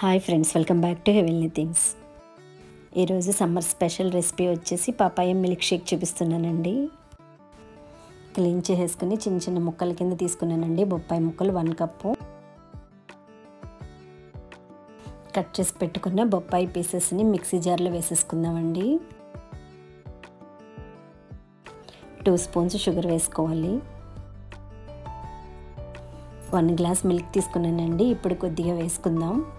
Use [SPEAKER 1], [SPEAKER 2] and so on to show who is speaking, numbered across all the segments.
[SPEAKER 1] Hi friends welcome back to హెవెల్నీ things. ఈరోజు summer special recipe వచ్చేసి papaya milk shake చూపిస్తున్నానండి. Clean చేసేసుకుని చిన్న చిన్న ముక్కల కింద తీసుకున్నానండి. బొప్పాయి ముక్కలు వన్ కప్పు. కట్ చేసి పెట్టుకున్న బొప్పాయి పీసెస్ని మిక్సీ జార్లో వేసేసుకుందామండి. టూ స్పూన్స్ షుగర్ వేసుకోవాలి. వన్ గ్లాస్ మిల్క్ తీసుకున్నానండి. ఇప్పుడు కొద్దిగా వేసుకుందాం.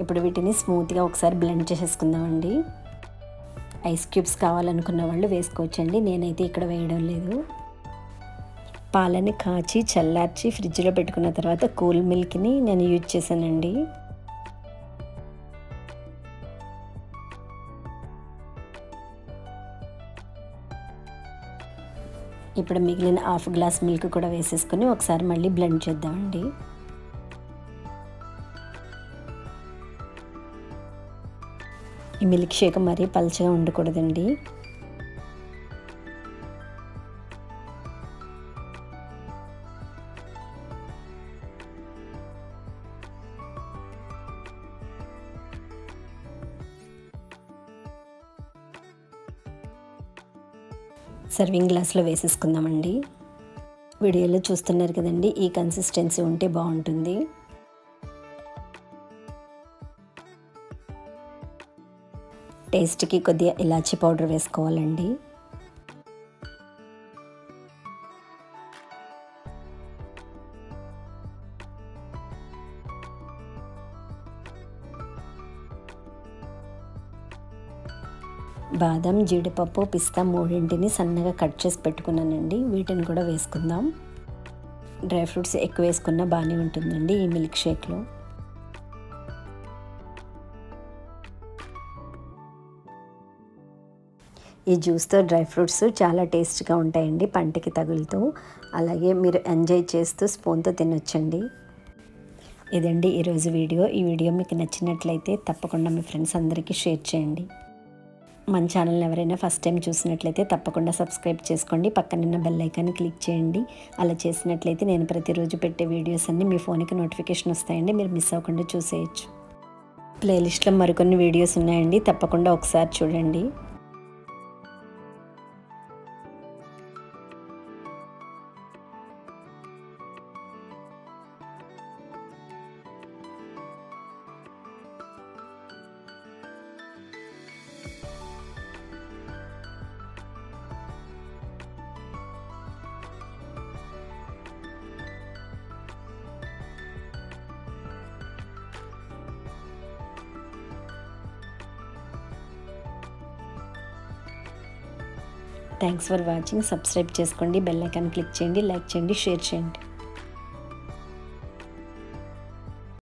[SPEAKER 1] ఇప్పుడు వీటిని స్మూత్గా ఒకసారి బ్లెండ్ చేసేసుకుందామండి. ఐస్ క్యూబ్స్ కావాలనుకున్న వాళ్ళు వేసుకోవచ్చండి. నేనైతే ఇక్కడ వేయడం లేదు. పాలని కాచి చల్లార్చి ఫ్రిడ్జ్లో పెట్టుకున్న తర్వాత కూల్ మిల్క్ని నేను యూజ్ చేశానండి. ఇప్పుడు మిగిలిన హాఫ్ గ్లాస్ మిల్క్ కూడా వేసేసుకొని ఒకసారి మళ్ళీ బ్లెండ్ చేద్దామండి. ఈ మిల్క్ షేక్ మరీ పల్చగా ఉండకూడదండి. సర్వింగ్ గ్లాస్లో వేసేసుకుందామండి. వీడియోలో చూస్తున్నారు కదండి ఈ కన్సిస్టెన్సీ ఉంటే బాగుంటుంది. టేస్ట్కి కొద్దిగా ఇలాచీ పౌడర్ వేసుకోవాలండి. బాదం జీడిపప్పు పిస్తా మూడింటిని సన్నగా కట్ చేసి పెట్టుకున్నానండి. వీటిని కూడా వేసుకుందాం. డ్రై ఫ్రూట్స్ ఎక్కువ వేసుకున్నా బాగానే ఉంటుందండి ఈ మిల్క్ షేక్లో. ఈ జ్యూస్తో డ్రై ఫ్రూట్స్ చాలా టేస్ట్గా ఉంటాయండి పంటకి తగులుతూ. అలాగే మీరు ఎంజాయ్ చేస్తూ స్పూన్తో తినొచ్చండి. ఇదండి ఈరోజు వీడియో. ఈ వీడియో మీకు నచ్చినట్లయితే తప్పకుండా మీ ఫ్రెండ్స్ అందరికీ షేర్ చేయండి. మన ఛానల్ ఎవరైనా ఫస్ట్ టైం చూసినట్లయితే తప్పకుండా సబ్స్క్రైబ్ చేసుకోండి. పక్కనున్న బెల్ ఐకాన్ని క్లిక్ చేయండి. అలా చేసినట్లయితే నేను ప్రతిరోజు పెట్టే వీడియోస్ అన్నీ మీ ఫోన్కి నోటిఫికేషన్ వస్తాయండి. మీరు మిస్ అవ్వకుండా చూసేయచ్చు. ప్లేలిస్ట్లో మరికొన్ని వీడియోస్ ఉన్నాయండి. తప్పకుండా ఒకసారి చూడండి. థ్యాంక్స్ ఫర్ వాచింగ్ సబ్స్క్రైబ్ చేసుకోండి. బెల్ ఐకాన్ క్లిక్ చేయండి. లైక్ చేయండి. షేర్ చేయండి.